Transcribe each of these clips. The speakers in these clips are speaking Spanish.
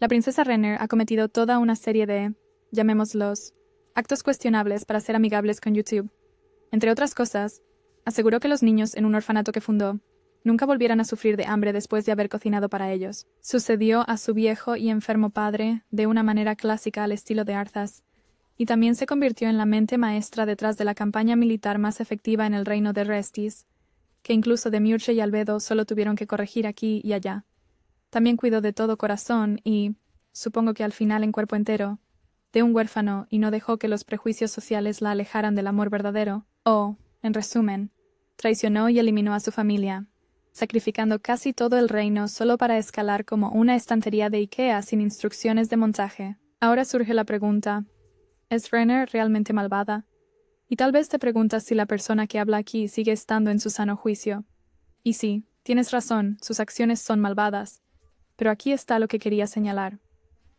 La princesa Renner ha cometido toda una serie de, llamémoslos, actos cuestionables para ser amigables con YouTube. Entre otras cosas, aseguró que los niños en un orfanato que fundó nunca volvieran a sufrir de hambre después de haber cocinado para ellos. Sucedió a su viejo y enfermo padre de una manera clásica al estilo de Arthas, y también se convirtió en la mente maestra detrás de la campaña militar más efectiva en el reino de Restis, que incluso de Murche y Albedo solo tuvieron que corregir aquí y allá. También cuidó de todo corazón y, supongo que al final en cuerpo entero, de un huérfano y no dejó que los prejuicios sociales la alejaran del amor verdadero, o, en resumen, traicionó y eliminó a su familia, sacrificando casi todo el reino solo para escalar como una estantería de Ikea sin instrucciones de montaje. Ahora surge la pregunta, ¿es Renner realmente malvada? Y tal vez te preguntas si la persona que habla aquí sigue estando en su sano juicio. Y sí, tienes razón, sus acciones son malvadas. Pero aquí está lo que quería señalar.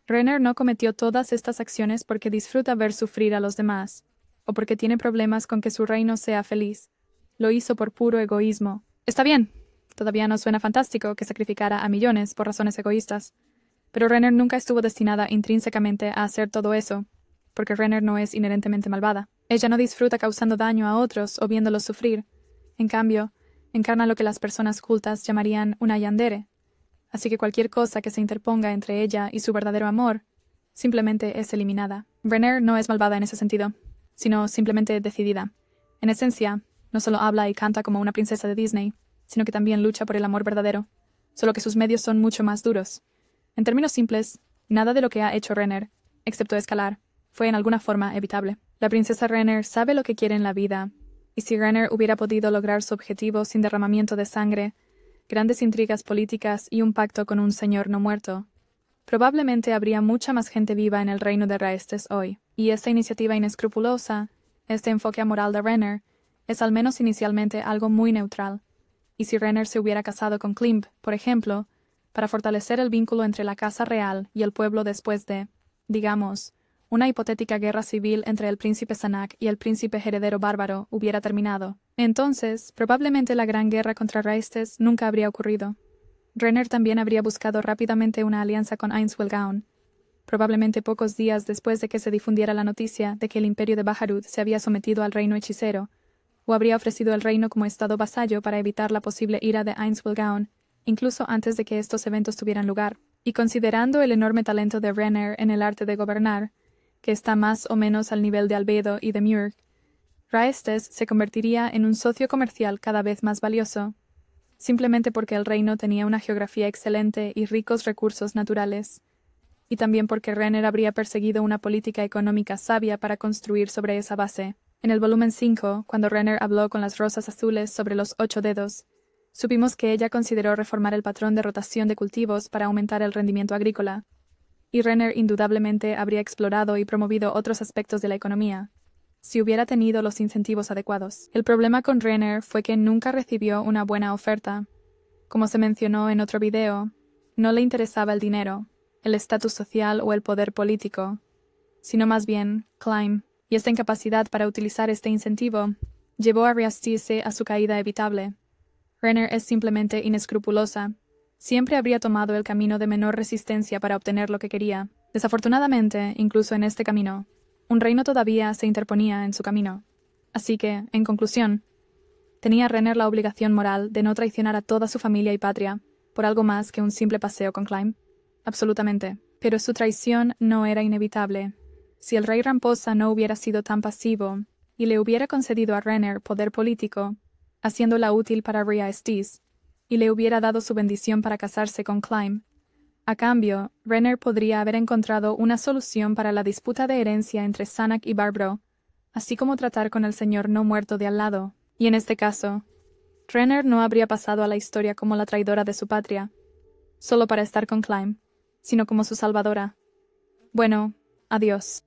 Renner no cometió todas estas acciones porque disfruta ver sufrir a los demás, o porque tiene problemas con que su reino sea feliz. Lo hizo por puro egoísmo. Está bien, Todavía no suena fantástico que sacrificara a millones por razones egoístas. Pero Renner nunca estuvo destinada intrínsecamente a hacer todo eso, porque Renner no es inherentemente malvada. Ella no disfruta causando daño a otros o viéndolos sufrir. En cambio, encarna lo que las personas cultas llamarían una yandere. Así que cualquier cosa que se interponga entre ella y su verdadero amor simplemente es eliminada. Renner no es malvada en ese sentido, sino simplemente decidida. En esencia, no solo habla y canta como una princesa de Disney, sino que también lucha por el amor verdadero, solo que sus medios son mucho más duros. En términos simples, nada de lo que ha hecho Renner, excepto escalar, fue en alguna forma evitable. La princesa Renner sabe lo que quiere en la vida, y si Renner hubiera podido lograr su objetivo sin derramamiento de sangre, grandes intrigas políticas y un pacto con un señor no muerto, probablemente habría mucha más gente viva en el reino de Raestes hoy, y esta iniciativa inescrupulosa, este enfoque amoral de Renner, es al menos inicialmente algo muy neutral. Y si Renner se hubiera casado con Klimp, por ejemplo, para fortalecer el vínculo entre la Casa Real y el pueblo después de, digamos, una hipotética guerra civil entre el príncipe Sanak y el príncipe heredero bárbaro hubiera terminado. Entonces, probablemente la gran guerra contra Raestes nunca habría ocurrido. Renner también habría buscado rápidamente una alianza con Ainswelgaun, probablemente pocos días después de que se difundiera la noticia de que el imperio de Baharud se había sometido al reino hechicero, o habría ofrecido el reino como estado vasallo para evitar la posible ira de Ainswilgaun, incluso antes de que estos eventos tuvieran lugar. Y considerando el enorme talento de Renner en el arte de gobernar, que está más o menos al nivel de Albedo y de Muir, Raestes se convertiría en un socio comercial cada vez más valioso, simplemente porque el reino tenía una geografía excelente y ricos recursos naturales, y también porque Renner habría perseguido una política económica sabia para construir sobre esa base. En el volumen 5, cuando Renner habló con las rosas azules sobre los ocho dedos, supimos que ella consideró reformar el patrón de rotación de cultivos para aumentar el rendimiento agrícola, y Renner indudablemente habría explorado y promovido otros aspectos de la economía, si hubiera tenido los incentivos adecuados. El problema con Renner fue que nunca recibió una buena oferta. Como se mencionó en otro video, no le interesaba el dinero, el estatus social o el poder político, sino más bien Climb y esta incapacidad para utilizar este incentivo llevó a reastirse a su caída evitable. Renner es simplemente inescrupulosa. Siempre habría tomado el camino de menor resistencia para obtener lo que quería. Desafortunadamente, incluso en este camino, un reino todavía se interponía en su camino. Así que, en conclusión, tenía Renner la obligación moral de no traicionar a toda su familia y patria por algo más que un simple paseo con Climb. Absolutamente. Pero su traición no era inevitable, si el rey Ramposa no hubiera sido tan pasivo y le hubiera concedido a Renner poder político, haciéndola útil para Ria Estis, y le hubiera dado su bendición para casarse con Climb, a cambio, Renner podría haber encontrado una solución para la disputa de herencia entre Sanak y Barbro, así como tratar con el señor no muerto de al lado. Y en este caso, Renner no habría pasado a la historia como la traidora de su patria, solo para estar con Climb, sino como su salvadora. Bueno, adiós.